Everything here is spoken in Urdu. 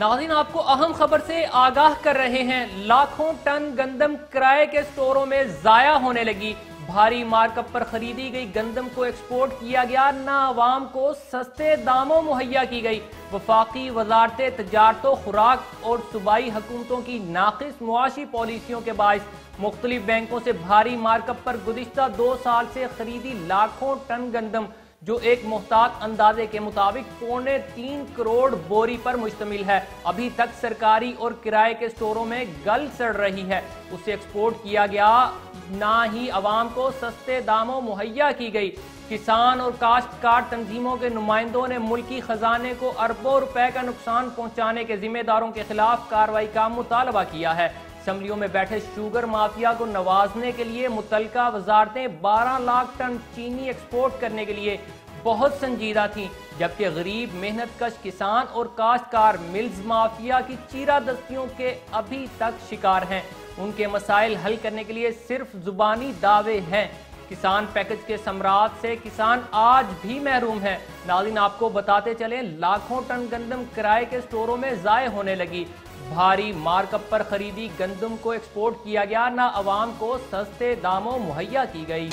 ناظرین، آپ کو اہم خبر سے آگاہ کر رہے ہیں۔ لاکھوں ٹن گندم کرائے کے سٹوروں میں ضائع ہونے لگی۔ بھاری مارک اپ پر خریدی گئی گندم کو ایکسپورٹ کیا گیا۔ نہ عوام کو سستے داموں مہیا کی گئی۔ وفاقی وزارت تجارت و خوراک اور صوبائی حکومتوں کی ناقص معاشی پالیسیوں کے باعث مختلف بینکوں سے بھاری مارک اپ پر گزشتہ دو سال سے خریدی لاکھوں ٹن گندم۔ جو ایک محتاط اندازے کے مطابق پونے تین کروڑ بوری پر مشتمل ہے۔ ابھی تک سرکاری اور کرائے کے سٹوروں میں گل سڑ رہی ہے۔ اسے ایکسپورٹ کیا گیا، نہ ہی عوام کو سستے داموں مہیا کی گئی۔ کسان اور کاشتکار تنظیموں کے نمائندوں نے ملکی خزانے کو اربوں روپے کا نقصان پہنچانے کے ذمہ داروں کے خلاف کاروائی کا مطالبہ کیا ہے۔ اسمبلیوں میں بیٹھے شوگر مافیا کو نوازنے کے لیے متعلقہ وزارتیں بارہ لاکھ ٹن چینی ایکسپورٹ کرنے کے لیے بہت سنجیدہ تھیں، جبکہ غریب، محنت کش کسان اور کاشتکار ملز مافیا کی چیرہ دستیوں کے ابھی تک شکار ہیں۔ ان کے مسائل حل کرنے کے لیے صرف زبانی دعوے ہیں۔ کسان پیکج کے سمرات سے کسان آج بھی محروم ہیں۔ ناظرین، آپ کو بتاتے چلیں، لاکھوں ٹن گندم کرائے کے سٹوروں میں ضائع ہونے لگی۔ بھاری مارک اپ پر خریدی گندم کو ایکسپورٹ کیا گیا، نہ عوام کو سستے داموں مہیا کی گئی۔